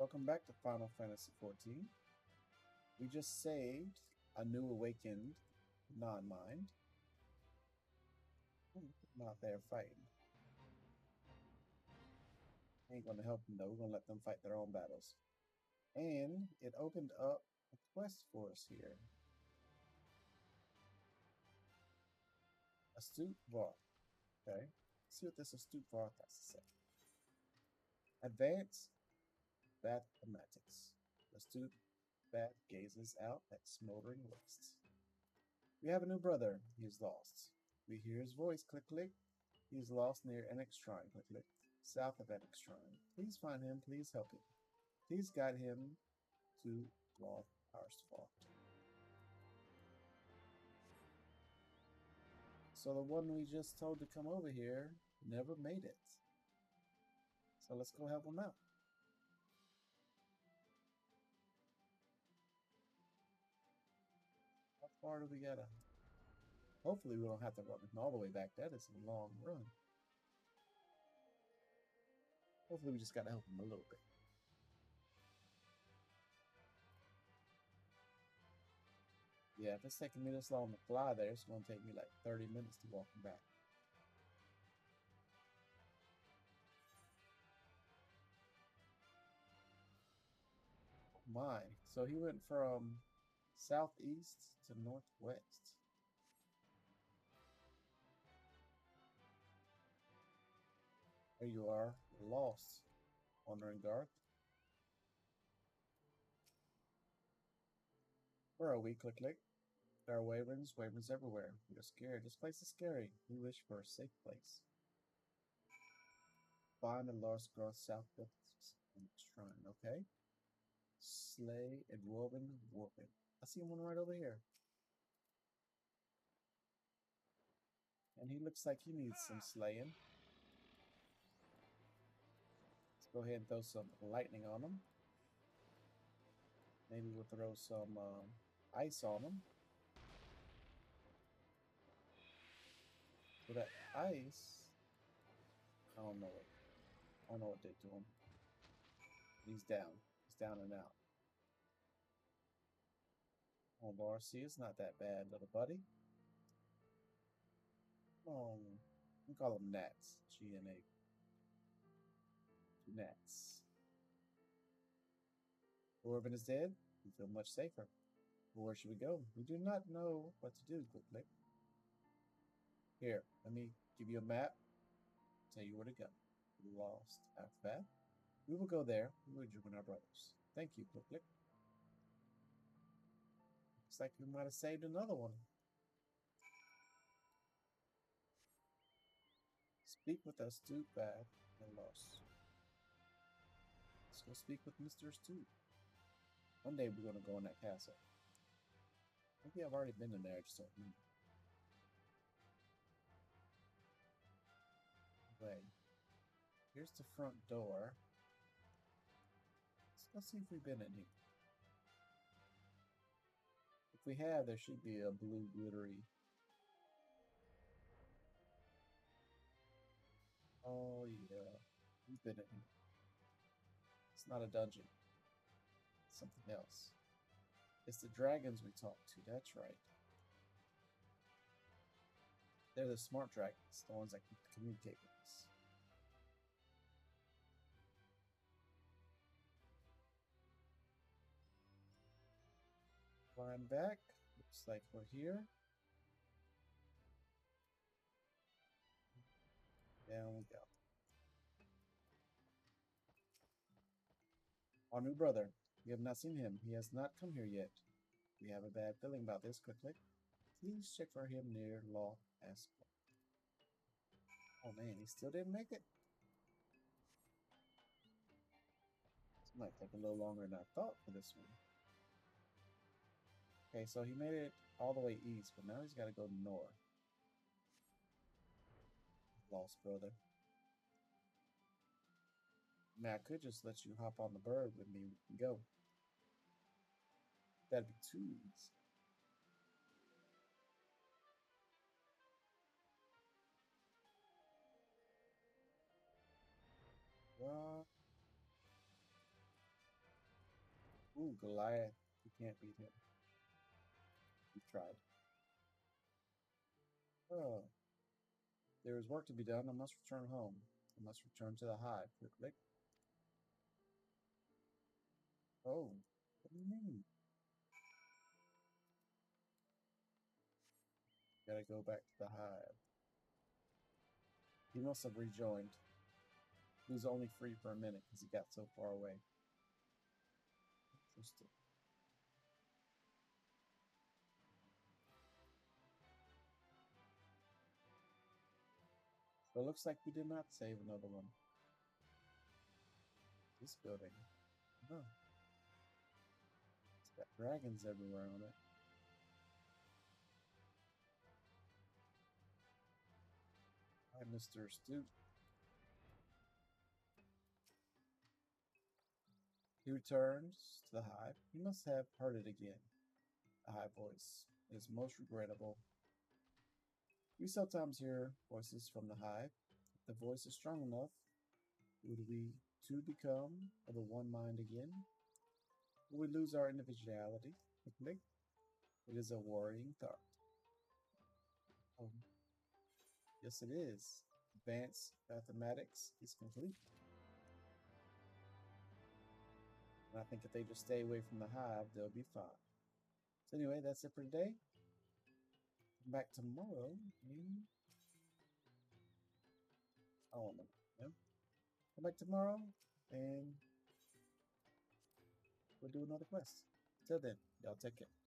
Welcome back to Final Fantasy XIV. We just saved a new awakened non-mind. Hmm, Not there fighting. Ain't gonna help them though. We're gonna let them fight their own battles. And it opened up a quest for us here. Astute Voth. Okay. Let's see what this Astute Voth has to say. Advanced Vathematics. Astute Bat gazes out at smoldering wastes. We have a new brother. He is lost. We hear his voice. Click, click. He is lost near Anyx Trine. Click, click. South of Anyx Trine. Please find him. Please help him. Please guide him to Loth ast Vath. So the one we just told to come over here never made it. So let's go help him out. Far do we gotta? Hopefully we don't have to run all the way back. That is a long run. Hopefully we just gotta help him a little bit. Yeah, if it's taking me this long to fly there, it's gonna take me like 30 minutes to walk back. My, so he went from southeast to northwest. There you are, lost, wandering Garth. Where are we? Click, click. There are wyverns, wyverns everywhere. Are scared. This place is scary. We wish for a safe place. Find the lost girl southwest shrine. Okay. Slay and woven, woven. I see one right over here. And he looks like he needs some slaying. Let's go ahead and throw some lightning on him. Maybe we'll throw some um, ice on him. So that ice, I don't know what, I don't know what did to him. He's down. He's down and out. Oh, Marcy, it's not that bad, little buddy. Oh, we call them Nats. G N A. Nats. Orban is dead. We feel much safer. Where should we go? We do not know what to do, quickly. Here, let me give you a map. Tell you where to go. Lost after that. We will go there. We will join our brothers. Thank you, Click. Like we might have saved another one. Speak with us, too bad and lost. Let's go speak with Mr. Astute. One day we're gonna go in that castle. Maybe I've already been in there, I just don't. Wait. Here's the front door. Let's go see if we've been in here. If we have, there should be a blue glittery. Oh yeah, we've been in. It's not a dungeon. It's something else. It's the dragons we talked to, that's right. They're the smart dragons, the ones that can communicate with Climb back. Looks like we're here. Down we go. Our new brother. We have not seen him. He has not come here yet. We have a bad feeling about this. Click. Please check for him near Law Escort. Oh man, he still didn't make it. This might take a little longer than I thought for this one. Okay, so he made it all the way east, but now he's got to go north. Lost brother. Man, I could just let you hop on the bird with me and go. That'd be too easy. Ooh, Goliath. You can't beat him. You tried. Oh. There is work to be done. I must return home. I must return to the hive. Click. Oh, what do you mean? Gotta go back to the hive. He must have rejoined. He was only free for a minute because he got so far away. Interesting. It looks like we did not save another one. This building. No. It's got dragons everywhere on it. Hi, Mr. Astute. He returns to the hive. He must have heard it again. A high voice. Is most regrettable. We sometimes hear voices from the hive. If the voice is strong enough, would we too become of the one mind again? Will we lose our individuality? It is a worrying thought. Um, yes, it is. Advanced Vathematics is complete. And I think if they just stay away from the hive, they'll be fine. So anyway, that's it for today. Back tomorrow. Oh, no. Yeah. Come back tomorrow and we'll do another quest. Till then, y'all take care.